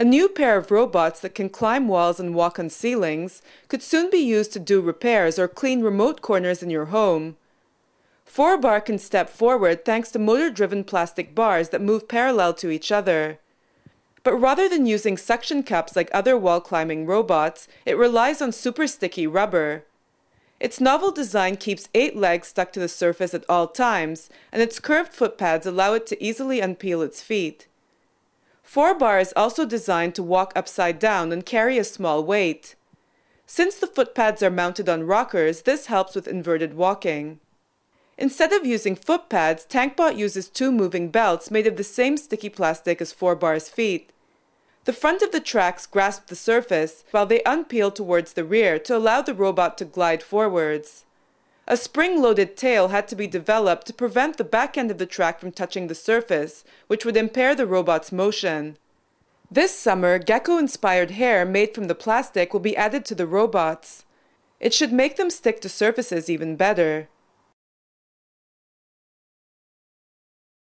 A new pair of robots that can climb walls and walk on ceilings could soon be used to do repairs or clean remote corners in your home. 4Bar can step forward thanks to motor-driven plastic bars that move parallel to each other. But rather than using suction cups like other wall climbing robots, it relies on super sticky rubber. Its novel design keeps eight legs stuck to the surface at all times, and its curved footpads allow it to easily unpeel its feet. 4Bar is also designed to walk upside down and carry a small weight. Since the footpads are mounted on rockers, this helps with inverted walking. Instead of using footpads, TankBot uses two moving belts made of the same sticky plastic as 4Bar's feet. The front of the tracks grasp the surface while they unpeel towards the rear to allow the robot to glide forwards. A spring-loaded tail had to be developed to prevent the back end of the track from touching the surface, which would impair the robot's motion. This summer, gecko-inspired hair made from the plastic will be added to the robots. It should make them stick to surfaces even better.